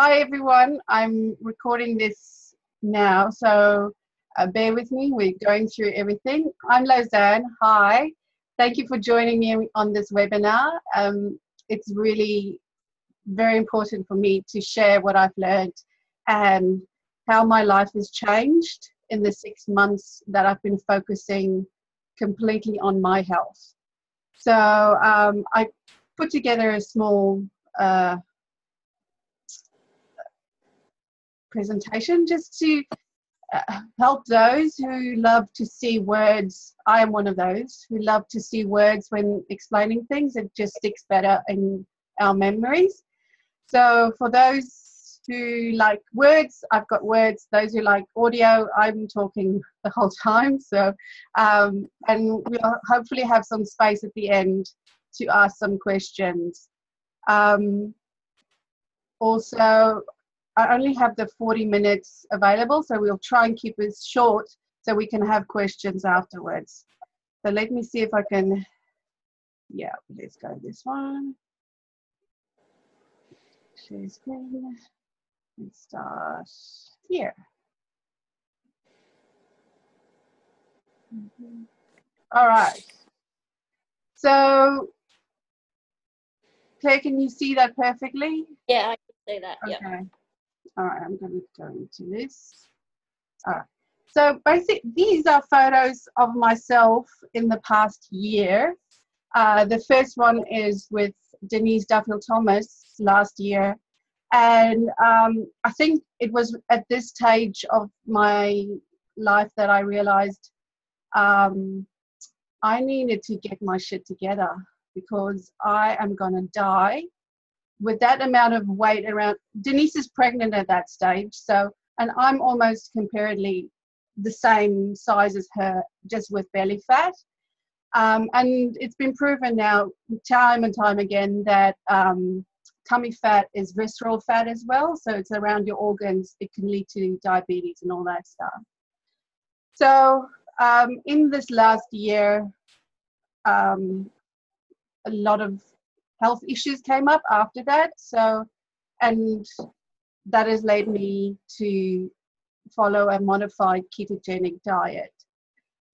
Hi everyone, I'm recording this now, so uh, bear with me. We're going through everything. I'm Lozanne. Hi. Thank you for joining me on this webinar. Um, it's really very important for me to share what I've learned and how my life has changed in the six months that I've been focusing completely on my health. So um, I put together a small uh, presentation just to uh, help those who love to see words. I am one of those who love to see words when explaining things. It just sticks better in our memories. So for those who like words, I've got words. Those who like audio, I'm talking the whole time. So, um, and we'll hopefully have some space at the end to ask some questions. Um, also, I only have the 40 minutes available, so we'll try and keep it short so we can have questions afterwards. So let me see if I can, yeah, let's go this one. Share screen and start here. Mm -hmm. All right. So, Claire, can you see that perfectly? Yeah, I can see that. Okay. Yeah. All right, I'm going to go into this. All right. So basic, these are photos of myself in the past year. Uh, the first one is with Denise Duffield Thomas last year. And um, I think it was at this stage of my life that I realized um, I needed to get my shit together because I am going to die with that amount of weight around denise is pregnant at that stage so and i'm almost comparatively the same size as her just with belly fat. Um, and it's been proven now time and time again that um, tummy fat is visceral fat as well so it's around your organs it can lead to diabetes and all that stuff. So um, in this last year um, a lot of health issues came up after that. So, and that has led me to follow a modified ketogenic diet.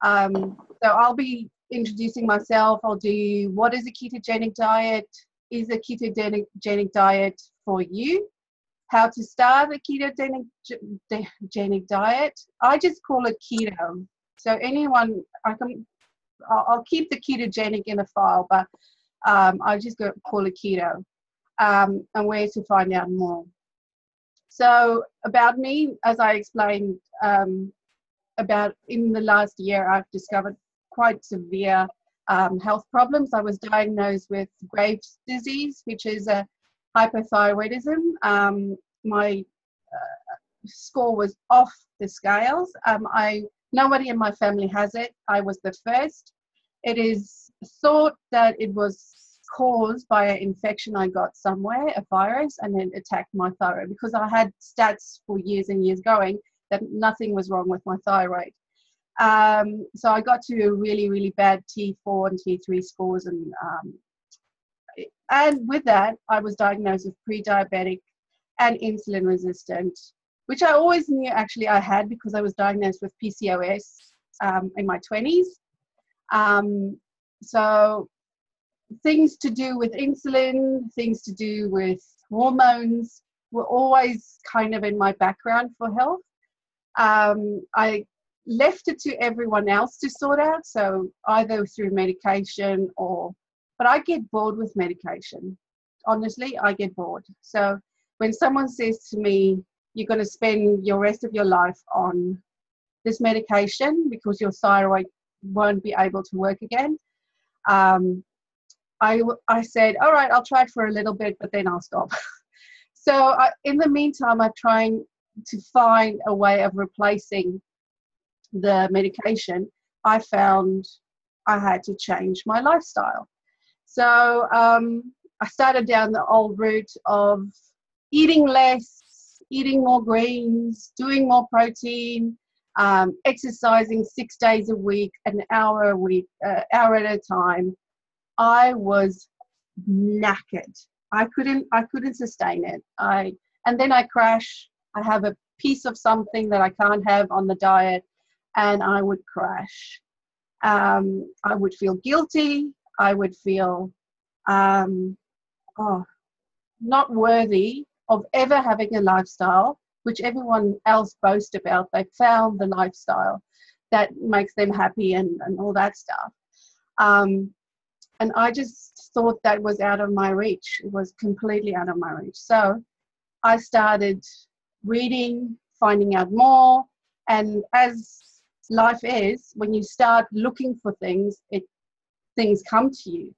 Um, so I'll be introducing myself. I'll do what is a ketogenic diet? Is a ketogenic diet for you? How to start a ketogenic diet? I just call it keto. So anyone, I can, I'll keep the ketogenic in a file, but um, I just go call it keto um, and where to find out more. So about me, as I explained um, about in the last year, I've discovered quite severe um, health problems. I was diagnosed with Graves' disease, which is a hypothyroidism. Um, my uh, score was off the scales. Um, I nobody in my family has it. I was the first. It is thought that it was caused by an infection I got somewhere, a virus, and then attacked my thyroid because I had stats for years and years going that nothing was wrong with my thyroid. Um, so I got to really, really bad T4 and T3 scores, and um, and with that, I was diagnosed with pre-diabetic and insulin resistant, which I always knew actually I had because I was diagnosed with PCOS um, in my 20s. Um, so things to do with insulin, things to do with hormones were always kind of in my background for health. Um, I left it to everyone else to sort out, so either through medication or, but I get bored with medication. Honestly, I get bored. So when someone says to me, you're going to spend your rest of your life on this medication because your thyroid won't be able to work again, um, I, I said, all right, I'll try it for a little bit, but then I'll stop. so I, in the meantime, I'm trying to find a way of replacing the medication. I found I had to change my lifestyle. So um, I started down the old route of eating less, eating more greens, doing more protein, um, exercising six days a week, an hour a week, uh, hour at a time, I was knackered. I couldn't I couldn't sustain it. I and then I crash. I have a piece of something that I can't have on the diet, and I would crash. Um, I would feel guilty. I would feel um, oh, not worthy of ever having a lifestyle which everyone else boasts about. They found the lifestyle that makes them happy and, and all that stuff. Um, and I just thought that was out of my reach. It was completely out of my reach. So I started reading, finding out more, and as life is, when you start looking for things, it things come to you,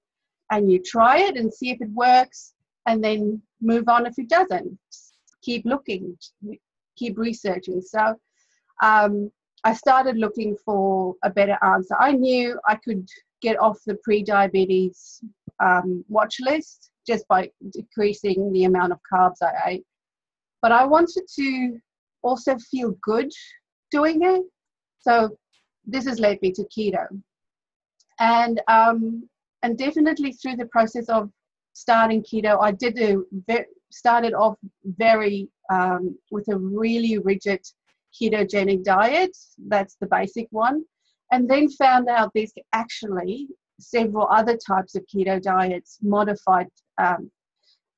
and you try it and see if it works, and then move on if it doesn't. Keep looking, keep researching. So um, I started looking for a better answer. I knew I could get off the pre-diabetes um, watch list just by decreasing the amount of carbs I ate. But I wanted to also feel good doing it. So this has led me to keto. And um, and definitely through the process of starting keto, I did a started off very um, with a really rigid ketogenic diet. That's the basic one. And then found out there's actually several other types of keto diets, modified. Um,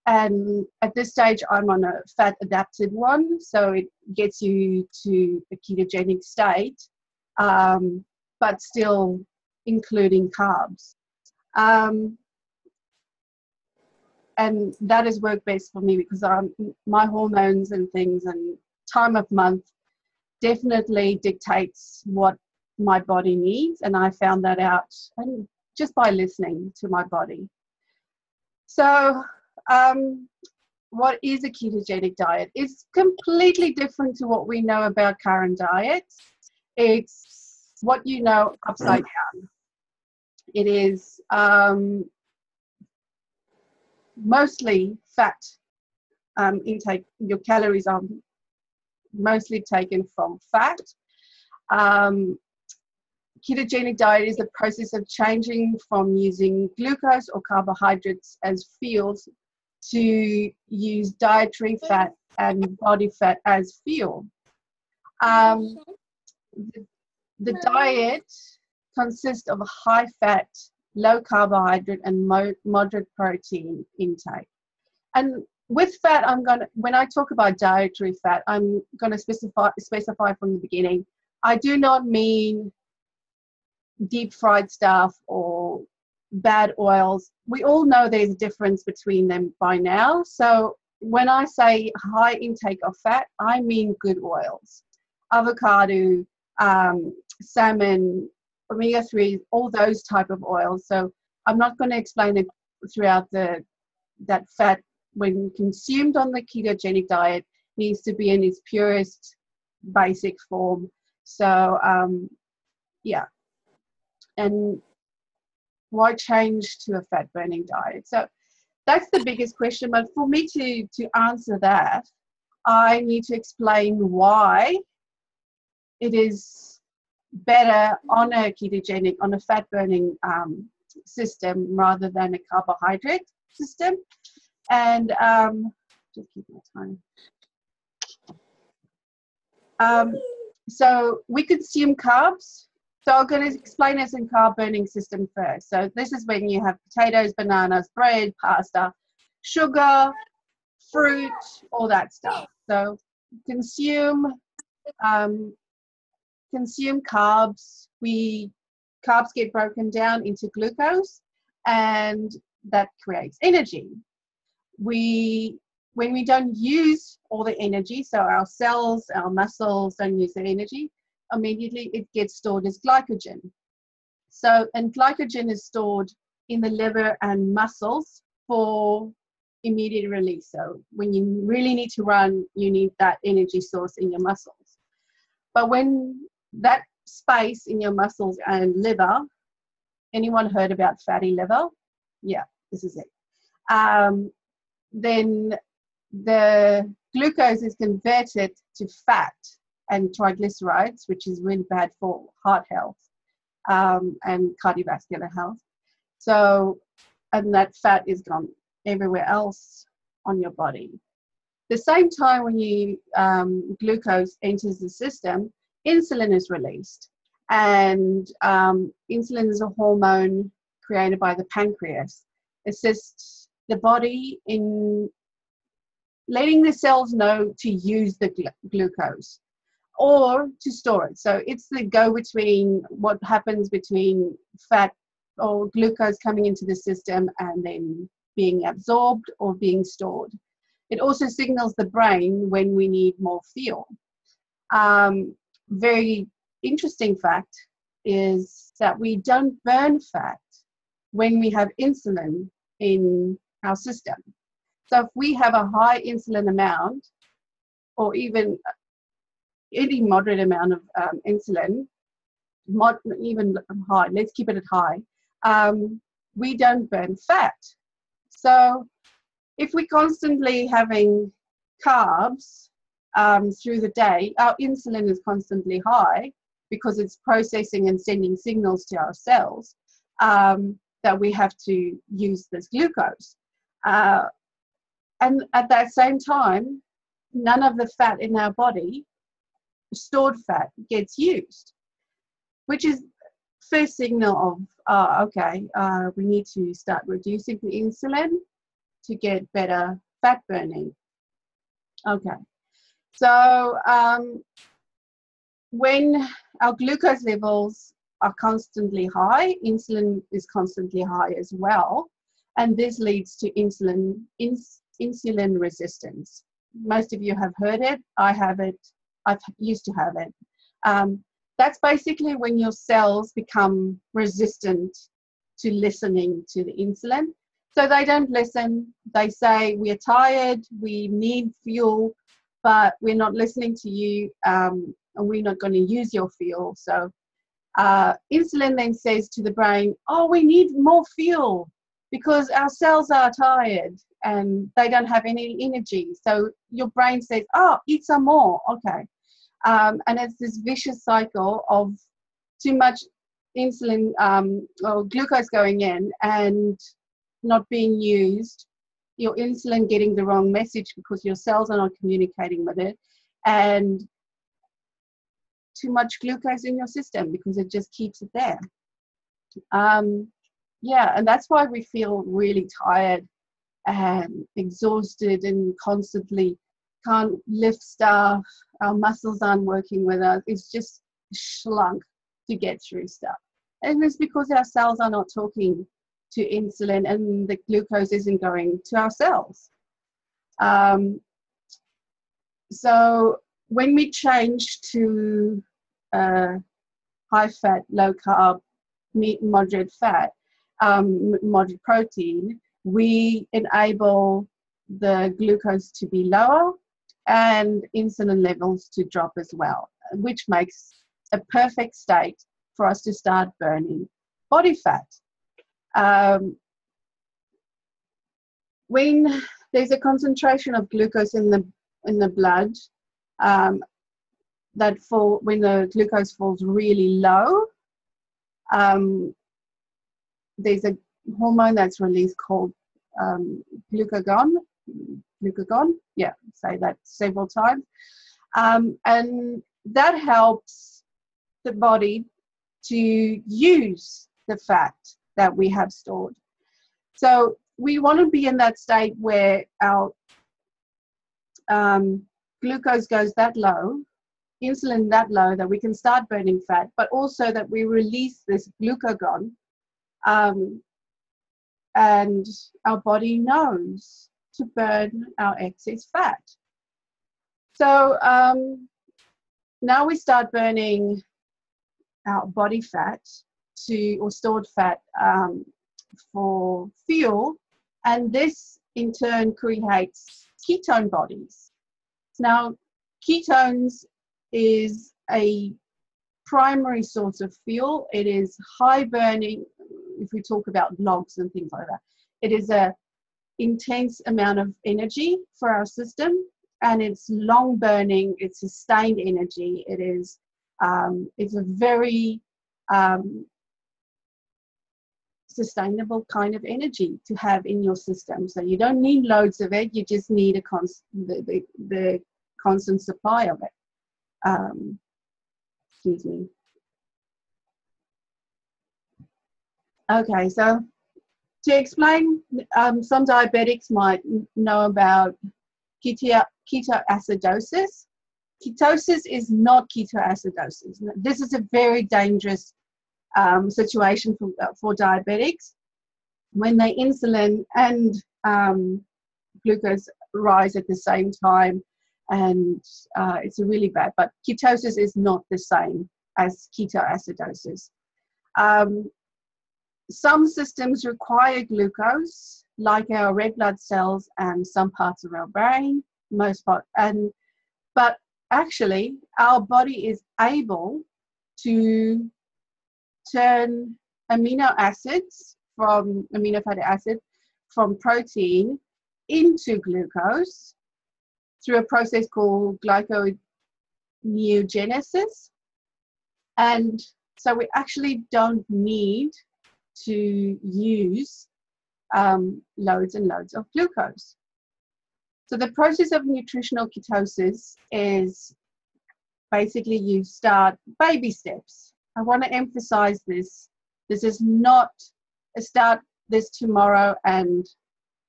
and at this stage, I'm on a fat adapted one, so it gets you to a ketogenic state, um, but still including carbs. Um, and that is work based for me because my hormones and things and time of month definitely dictates what my body needs. And i found that out just by listening to my body. So um, what is a ketogenic diet? It's completely different to what we know about current diets. It's what you know upside down. It is um, mostly fat um, intake your calories are mostly taken from fat. Um, ketogenic diet is the process of changing from using glucose or carbohydrates as fuels to use dietary fat and body fat as fuel. Um, the, the, diet consists of a high fat, low carbohydrate, and mo- moderate protein intake. And with fat, I'm going to, when I talk about dietary fat, I'm going to specify, specify from the beginning. I do not mean deep fried stuff or bad oils. We all know there's a difference between them by now. So when I say high intake of fat, I mean good oils, avocado, um, salmon, omega 3, all those type of oils. So I'm not going to explain it throughout the that fat when consumed on the ketogenic diet, needs to be in its purest basic form. So, um, yeah. And why change to a fat burning diet? So, that's the biggest question. But for me to, to answer that, I need to explain why it is better on a ketogenic, on a fat burning um, system rather than a carbohydrate system and um, just keep my time. Um, so we consume carbs. So I'm going to explain this in carb burning system first. So this is when you have potatoes, bananas, bread, pasta, sugar, fruit, all that stuff. So consume um, consume carbs. We carbs get broken down into glucose, and that creates energy we when we don't use all the energy, so our cells, our muscles don't use the energy, immediately it gets stored as glycogen. So, and glycogen is stored in the liver and muscles for immediate release. So, when you really need to run, you need that energy source in your muscles. But when that space in your muscles and liver, anyone heard about fatty liver? Yeah, this is it. Um, then the glucose is converted to fat and triglycerides, which is really bad for heart health um, and cardiovascular health. So, and that fat is gone everywhere else on your body. the same time when you um, glucose enters the system, insulin is released, and um, insulin is a hormone created by the pancreas. Assists the body in letting the cells know to use the gl- glucose or to store it. So it's the go between what happens between fat or glucose coming into the system and then being absorbed or being stored. It also signals the brain when we need more fuel. Um, very interesting fact is that we don't burn fat when we have insulin in our system. So if we have a high insulin amount, or even any moderate amount of um, insulin, mod, even high, let's keep it at high, um, we don't burn fat. So if we're constantly having carbs um, through the day, our insulin is constantly high because it's processing and sending signals to our cells um, that we have to use this glucose. Uh, and at that same time, none of the fat in our body, stored fat, gets used, which is first signal of, uh, okay, uh, we need to start reducing the insulin to get better fat burning. Okay, so um, when our glucose levels are constantly high, insulin is constantly high as well, and this leads to insulin ins, insulin resistance. Most of you have heard it. I have it. I've used to have it. Um, that's basically when your cells become resistant to listening to the insulin. So they don't listen. They say, We're tired, we need fuel, but we're not listening to you, um, and we're not going to use your fuel. So uh, insulin then says to the brain, Oh, we need more fuel because our cells are tired and they don't have any energy. So your brain says, Oh, eat some more. Okay. Um, and it's this vicious cycle of too much insulin um, or glucose going in and not being used, your insulin getting the wrong message because your cells are not communicating with it, and too much glucose in your system because it just keeps it there. Um, yeah, and that's why we feel really tired and exhausted and constantly can't lift stuff. Our muscles aren't working with us. It's just slunk to get through stuff. And it's because our cells are not talking to insulin and the glucose isn't going to our cells. Um, so when we change to uh, high fat, low carb, meat, moderate fat, um, moderate protein, we enable the glucose to be lower and insulin levels to drop as well, which makes a perfect state for us to start burning body fat. Um, when there's a concentration of glucose in the in the blood, um, that fall when the glucose falls really low, um, there's a hormone that's released called um, glucagon. Glucagon, yeah, say that several times, um, and that helps the body to use the fat that we have stored. So we want to be in that state where our um, glucose goes that low, insulin that low that we can start burning fat, but also that we release this glucagon um, and our body knows to burn our excess fat. So um, now we start burning our body fat to or stored fat um, for fuel, and this in turn creates ketone bodies. Now, ketones is a primary source of fuel. It is high burning. If we talk about logs and things like that, it is a intense amount of energy for our system, and it's long burning. It's sustained energy. It is. Um, it's a very um, sustainable kind of energy to have in your system. So you don't need loads of it. You just need a const- the, the, the constant supply of it. Um, excuse me. Okay, so to explain, um, some diabetics might know about keto, ketoacidosis. Ketosis is not ketoacidosis. This is a very dangerous um, situation for, uh, for diabetics. When their insulin and um, glucose rise at the same time and uh, it's really bad but ketosis is not the same as ketoacidosis. Um, some systems require glucose like our red blood cells and some parts of our brain most part and but actually our body is able to turn amino acids from amino fatty acid from protein into glucose through a process called glyconeogenesis. And so we actually don't need to use um, loads and loads of glucose. So the process of nutritional ketosis is basically you start baby steps. I want to emphasize this. This is not a start this tomorrow and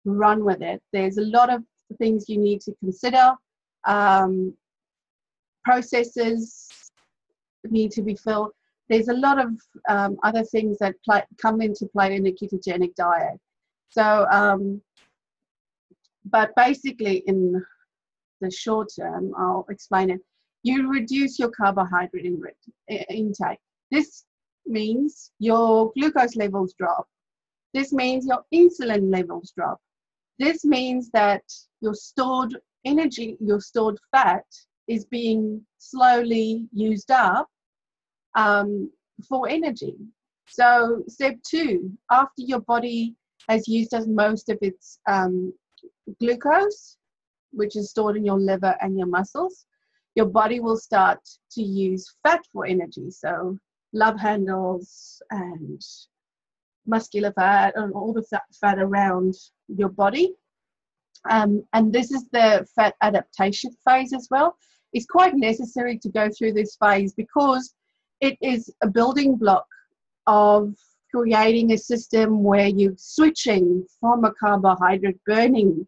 run with it. There's a lot of things you need to consider. Um, processes need to be filled. There's a lot of um, other things that play, come into play in a ketogenic diet. So, um, but basically, in the short term, I'll explain it. You reduce your carbohydrate in, intake. This means your glucose levels drop. This means your insulin levels drop. This means that your stored energy, your stored fat, is being slowly used up um, for energy. So, step two, after your body has used as most of its um, glucose, which is stored in your liver and your muscles, your body will start to use fat for energy. So, love handles and muscular fat and all the fat around your body. Um, and this is the fat adaptation phase as well. It's quite necessary to go through this phase because it is a building block of creating a system where you're switching from a carbohydrate burning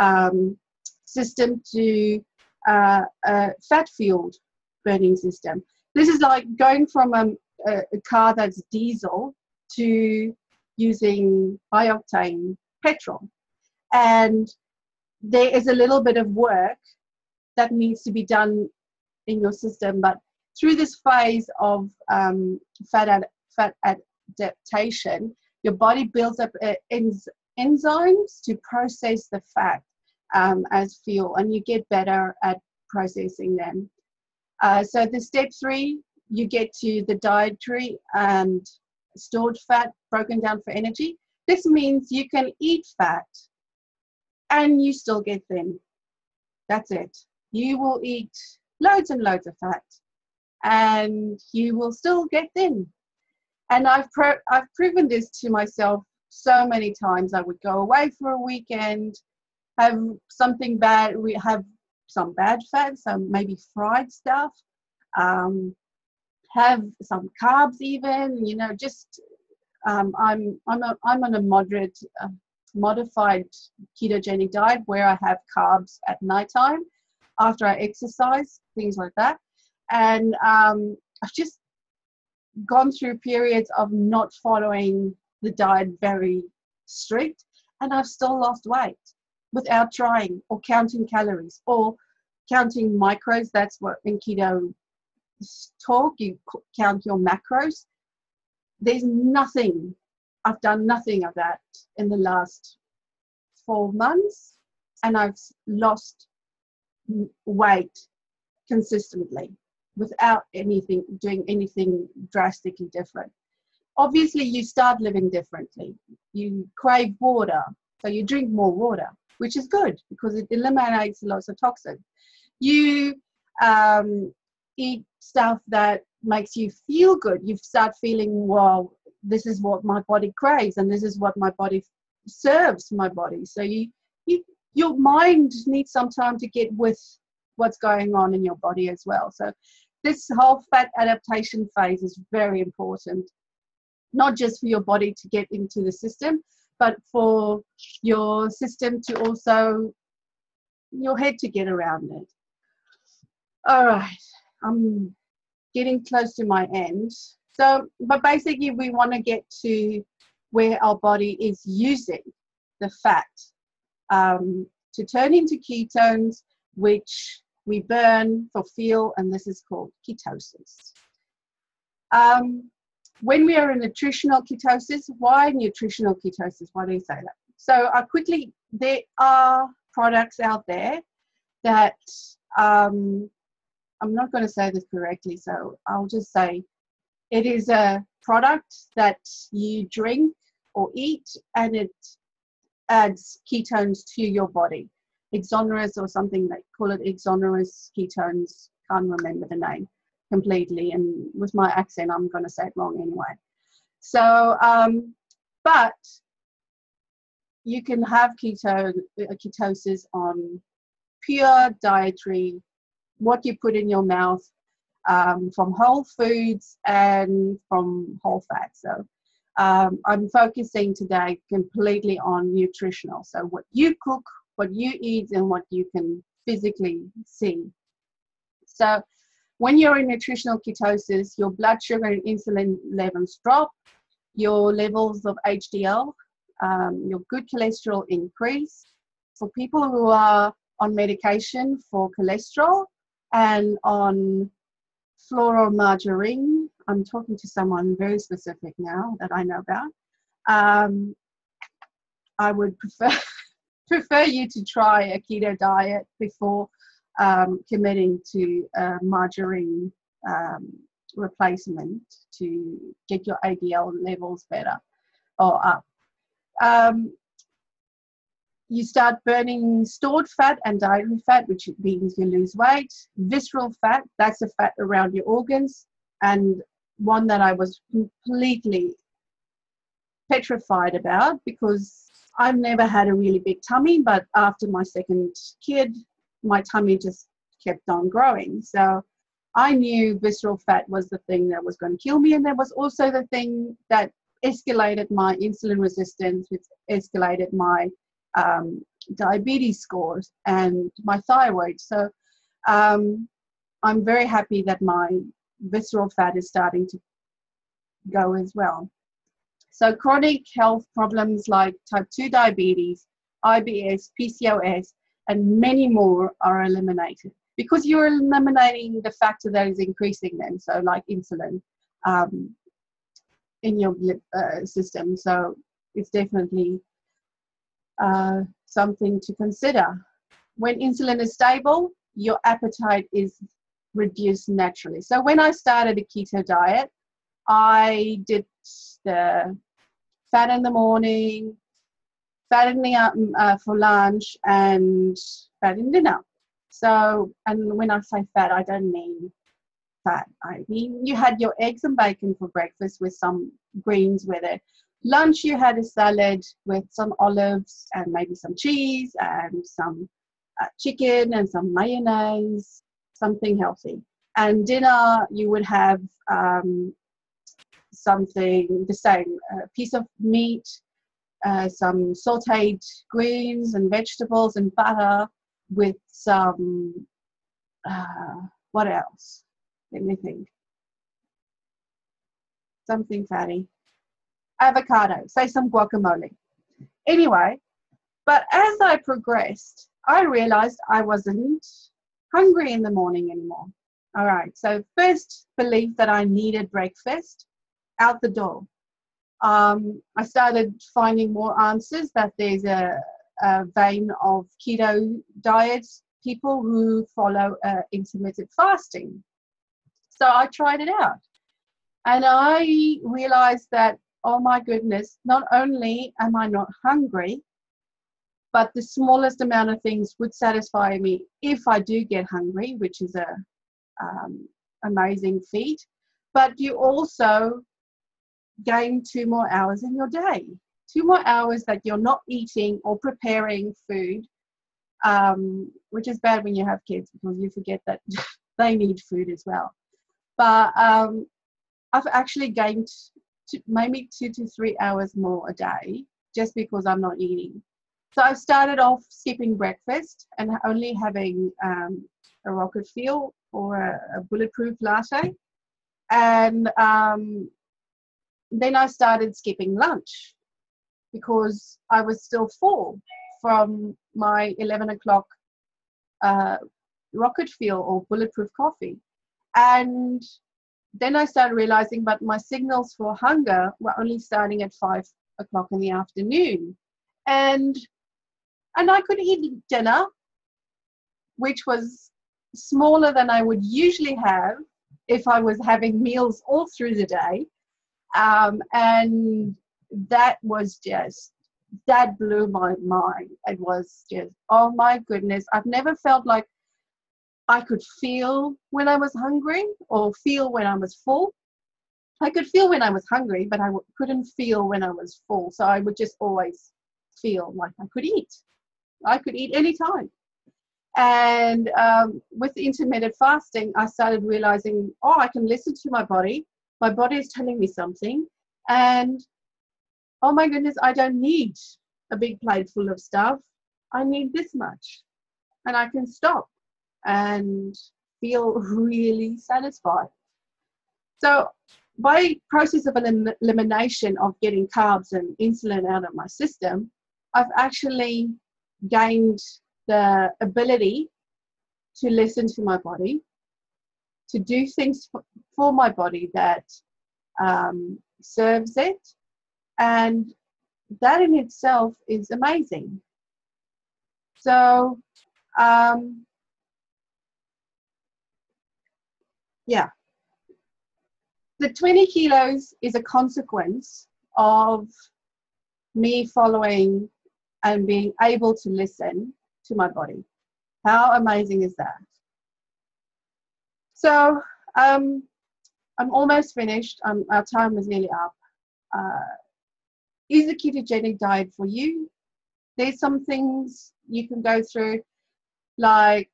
um, system to uh, a fat fueled burning system. This is like going from a, a car that's diesel to using high octane petrol. And there is a little bit of work that needs to be done in your system. But through this phase of um, fat, ad, fat adaptation, your body builds up uh, enz- enzymes to process the fat um, as fuel, and you get better at processing them. Uh, so the step three, you get to the dietary and stored fat broken down for energy. This means you can eat fat and you still get thin. That's it. You will eat loads and loads of fat and you will still get thin. And I've, pro- I've proven this to myself so many times. I would go away for a weekend, have something bad, we have some bad fat, some maybe fried stuff, um, have some carbs even, you know, just um, I'm I'm a, I'm on a moderate uh, modified ketogenic diet where I have carbs at nighttime after I exercise, things like that, and um, I've just gone through periods of not following the diet very strict, and I've still lost weight without trying or counting calories or counting macros. That's what in keto talk, you count your macros. There's nothing, I've done nothing of that in the last four months, and I've lost weight consistently without anything doing anything drastically different. Obviously, you start living differently. You crave water, so you drink more water, which is good because it eliminates lots of toxins. You um, eat stuff that makes you feel good. You start feeling, well, this is what my body craves and this is what my body serves my body. So you, you your mind needs some time to get with what's going on in your body as well. So this whole fat adaptation phase is very important, not just for your body to get into the system, but for your system to also your head to get around it. All right, I'm getting close to my end. So, but basically, we want to get to where our body is using the fat um, to turn into ketones, which we burn for fuel, and this is called ketosis. Um, when we are in nutritional ketosis, why nutritional ketosis? Why do you say that? So, I quickly, there are products out there that um, I'm not going to say this correctly, so I'll just say it is a product that you drink or eat and it adds ketones to your body. Exonerous or something they call it exonerous ketones. Can't remember the name completely, and with my accent, I'm going to say it wrong anyway. So, um, but you can have keto, uh, ketosis on pure dietary, what you put in your mouth um, from whole foods and from whole fats. So um, I'm focusing today completely on nutritional. So what you cook, what you eat, and what you can physically see. So when you're in nutritional ketosis, your blood sugar and insulin levels drop, your levels of HDL um, your good cholesterol increase. For people who are on medication for cholesterol and on Flora margarine, I'm talking to someone very specific now that I know about. Um, I would prefer prefer you to try a keto diet before um, committing to a margarine um, replacement to get your HDL levels better or up um, you start burning stored fat and dietary fat, which means you lose weight. Visceral fat, that's the fat around your organs. And one that I was completely petrified about because I've never had a really big tummy, but after my second kid, my tummy just kept on growing. So I knew visceral fat was the thing that was going to kill me. And there was also the thing that escalated my insulin resistance, which escalated my um, diabetes scores and my thyroid. So um, I'm very happy that my visceral fat is starting to go as well. So chronic health problems like type 2 diabetes, IBS, PCOS, and many more are eliminated because you're eliminating the factor that is increasing them. So like insulin, um, in your uh, system. So it's definitely uh, something to consider. When insulin is stable, your appetite is reduced naturally. So when I started a keto diet, I did the fat in the morning, fat in the um, uh, for lunch, and fat in dinner. So, and when I say fat, I don't mean fat. I mean, you had your eggs and bacon for breakfast with some greens with it. Lunch, you had a salad with some olives and maybe some cheese and some uh, chicken and some mayonnaise, something healthy. And dinner, you would have um, something the same a piece of meat, uh, some sauteed greens and vegetables and butter with some, uh, what else? Let me think. Something fatty. Avocado, say some guacamole. Anyway, but as I progressed, I realized I wasn't hungry in the morning anymore. All right, so first belief that I needed breakfast, out the door. Um, I started finding more answers that there's a, a vein of keto diets, people who follow uh, intermittent fasting. So I tried it out. And I realized that, oh my goodness, not only am I not hungry, but the smallest amount of things would satisfy me if I do get hungry, which is a um, amazing feat. But you also gain two more hours in your day. Two more hours that you're not eating or preparing food, um, which is bad when you have kids because you forget that they need food as well. But um, I've actually gained maybe two to three hours more a day just because I'm not eating. So I've started off skipping breakfast and only having um, a rocket fuel or a, a bulletproof latte. And um, then I started skipping lunch because I was still full from my 11 o'clock uh, rocket fuel or bulletproof coffee. And then I started realizing, but my signals for hunger were only starting at five o'clock in the afternoon. And and I could eat dinner, which was smaller than I would usually have if I was having meals all through the day. Um, and that was just, that blew my mind. It was just, oh my goodness, I've never felt like I could feel when I was hungry or feel when I was full. I could feel when I was hungry, but I w- couldn't feel when I was full. So I would just always feel like I could eat. I could eat anytime. And um, with intermittent fasting, I started realizing, oh, I can listen to my body. My body is telling me something. And oh my goodness, I don't need a big plate full of stuff. I need this much. And I can stop and feel really satisfied. So by process of elimination of getting carbs and insulin out of my system, I've actually gained the ability to listen to my body, to do things for, my body that um, serves it. And that in itself is amazing. So, um, yeah. The 20 kilos is a consequence of me following and being able to listen to my body. How amazing is that? So um, I'm almost finished. Um, our time is nearly up. Uh, is a ketogenic diet for you? There's some things you can go through, like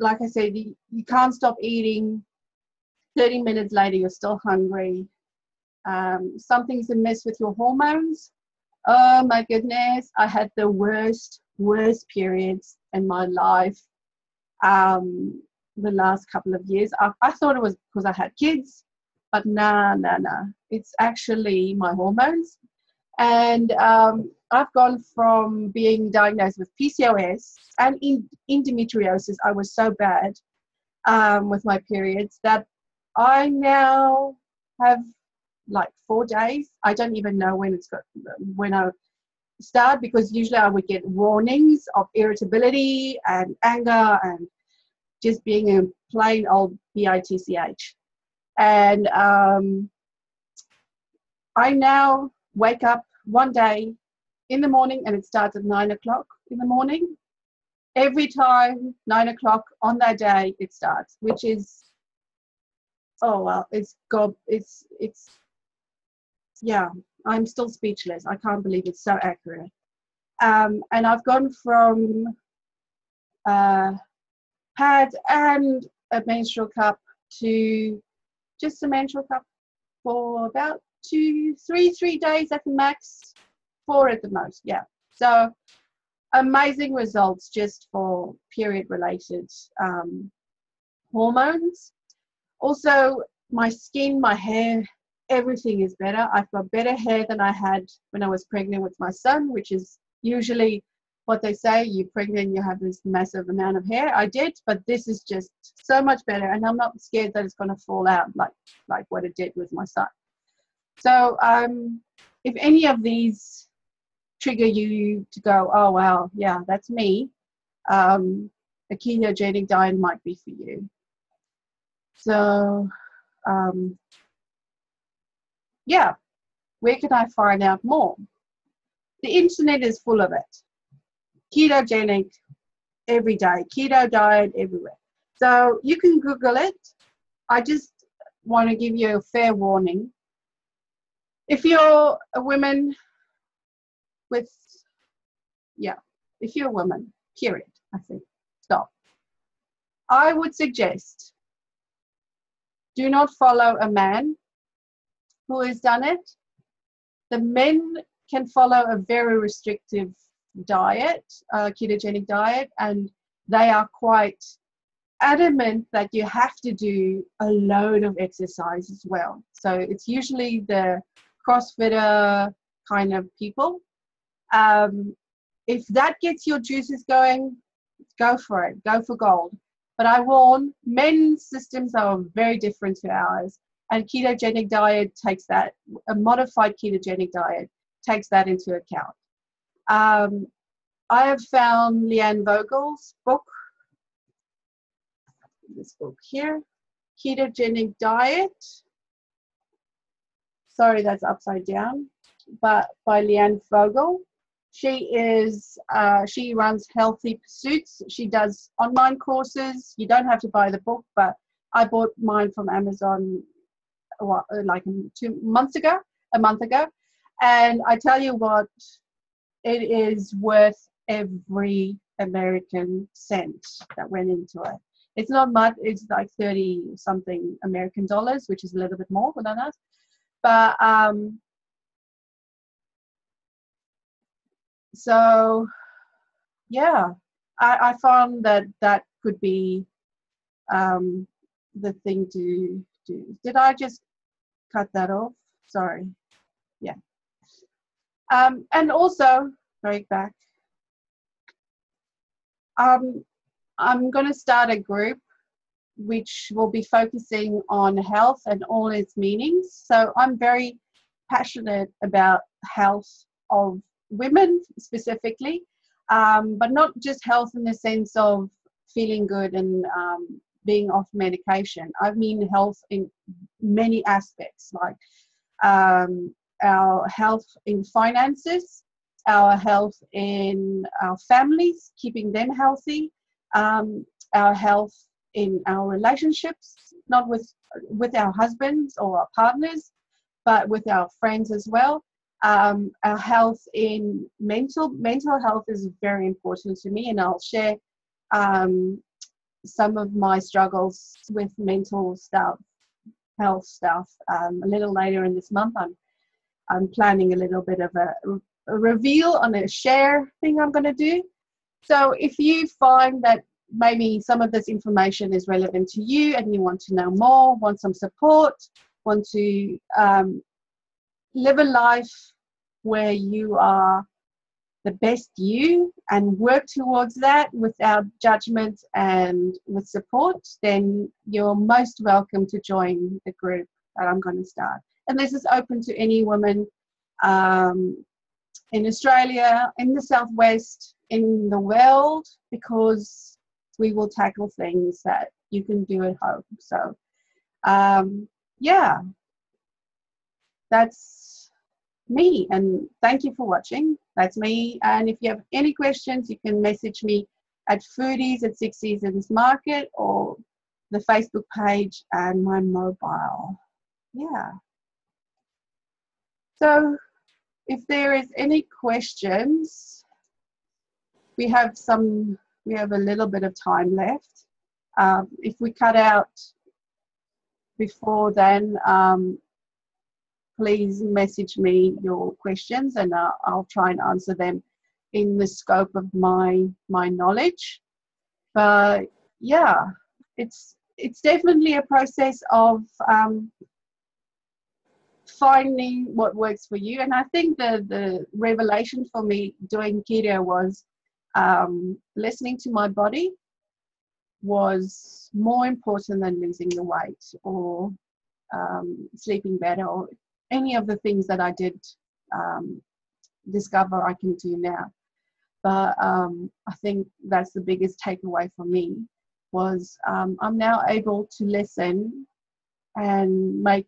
like I said, you, you can't stop eating. 30 minutes later, you're still hungry. Um, something's amiss with your hormones oh my goodness, I had the worst, worst periods in my life um, the last couple of years. I, I thought it was because I had kids, but nah, nah, nah. It's actually my hormones. And um, I've gone from being diagnosed with PCOS and in, endometriosis. I was so bad um, with my periods that I now have like four days. I don't even know when it's got when I start because usually I would get warnings of irritability and anger and just being a plain old bitch. And um, I now wake up one day in the morning and it starts at nine o'clock in the morning. Every time, nine o'clock on that day, it starts, which is oh well, it's gob, it's it's yeah, I'm still speechless. I can't believe it's so accurate. Um, and I've gone from uh, pad and a menstrual cup to just a menstrual cup for about two, three, three days at the max, four at the most. Yeah. So amazing results just for period related um, hormones. Also, my skin, my hair everything is better. I've got better hair than I had when I was pregnant with my son, which is usually what they say you're pregnant, you have this massive amount of hair. I did, but this is just so much better, and I'm not scared that it's going to fall out like like what it did with my son. So, um, if any of these trigger you to go, oh wow, yeah, that's me, um, a ketogenic diet might be for you. So, um, yeah, where can I find out more? The internet is full of it. Ketogenic every day, keto diet everywhere. So you can Google it. I just want to give you a fair warning. if you're a woman with, yeah, if you're a woman, period, I think, stop. I would suggest do not follow a man who has done it. The men can follow a very restrictive diet, ketogenic diet, and they are quite adamant that you have to do a load of exercise as well. So it's usually the CrossFitter kind of people. Um, if that gets your juices going, go for it, go for gold. But I warn, men's systems are very different to ours, and ketogenic diet takes that, a modified ketogenic diet takes that into account. Um, I have found Leanne Vogel's book, this book here, Ketogenic Diet. Sorry, that's upside down, but by Leanne Vogel. She is, uh, she runs Healthy Pursuits. She does online courses. You don't have to buy the book, but I bought mine from Amazon what, like two months ago, a month ago. And I tell you what, it is worth every American cent that went into it. It's not much, it's like 30 something American dollars, which is a little bit more than us. But um, so yeah, I, I found that that could be um, the thing to do. Did I just cut that off? Sorry. Um, and also, break back. Um, I'm going to start a group which will be focusing on health and all its meanings. So I'm very passionate about health of women specifically, um, but not just health in the sense of feeling good and um, being off medication. I mean health in many aspects, like um, our health in finances, our health in our families, keeping them healthy, um, our health in our relationships, not with with our husbands or our partners, but with our friends as well. Um, our health in mental mental health is very important to me, and I'll share um, some of my struggles with mental stuff, health stuff, um, a little later in this month. I'm I'm planning a little bit of a, a reveal on a share thing I'm going to do. So if you find that maybe some of this information is relevant to you and you want to know more, want some support, want to um, live a life where you are the best you and work towards that without judgment and with support, then you're most welcome to join the group that I'm going to start. And this is open to any woman um, in Australia, in the Southwest, in the world, because we will tackle things that you can do at home. So, um, yeah, that's me. And thank you for watching. That's me. And if you have any questions, you can message me at foodies at Six Seasons Market or the Facebook page and my mobile. Yeah. So if there is any questions, we have some, we have a little bit of time left. Um, if we cut out before then, um, please message me your questions and uh, I'll try and answer them in the scope of my my knowledge. But yeah, it's it's definitely a process of um, finding what works for you. And I think the the revelation for me doing keto was um, listening to my body was more important than losing the weight or um, sleeping better or any of the things that I did um, discover I can do now. But um, I think that's the biggest takeaway for me was um, I'm now able to listen and make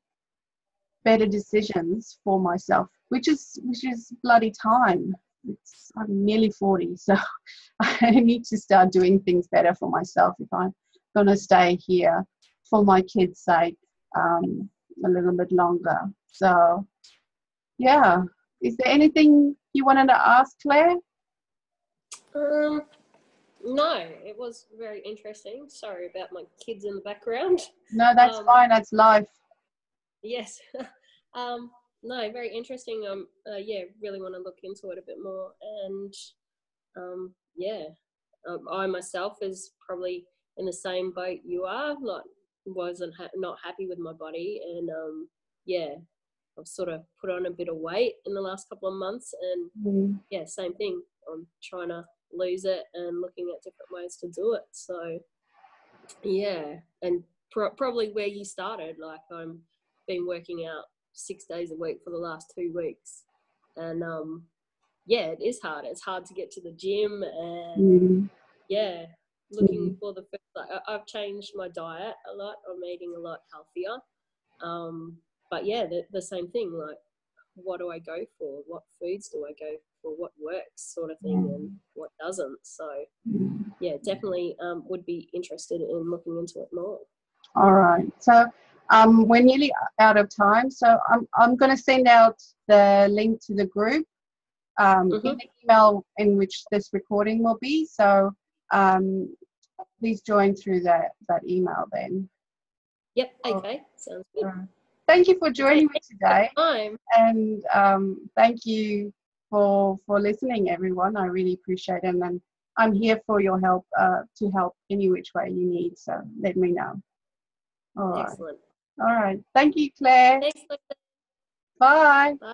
better decisions for myself, which is which is bloody time. It's I'm nearly 40, so I need to start doing things better for myself if I'm gonna stay here for my kids' sake um, a little bit longer. So yeah. Is there anything you wanted to ask, Claire? Um, no, it was very interesting. Sorry about my kids in the background. No, that's Um, fine. That's life. Yes. um, no, very interesting. Um, uh, yeah, really want to look into it a bit more. And um, yeah, um, I myself is probably in the same boat you are. Like, wasn't ha- not happy with my body, and um, yeah, I've sort of put on a bit of weight in the last couple of months, and Mm, yeah, same thing. I'm trying to lose it and looking at different ways to do it. So, yeah, and pro- probably where you started, like I'm been working out six days a week for the last two weeks, and um, yeah, it is hard. It's hard to get to the gym, and mm, yeah, looking for the first, like I've changed my diet a lot. I'm eating a lot healthier, um, but yeah, the, the same thing. Like, what do I go for? What foods do I go for? What works, sort of thing, and what doesn't. So mm. yeah, definitely um, would be interested in looking into it more. All right. So um, we're nearly out of time. So I'm, I'm going to send out the link to the group um, in Mhm. the email in which this recording will be. So um, please join through that, that email then. Yep. Oh. Okay. Sounds good. Right. Thank you for joining me today. Time. And um, thank you for, for listening, everyone. I really appreciate it. And I'm here for your help uh, to help any which way you need. So let me know. All right. All right. Thank you, Claire. Thanks. Bye. Bye.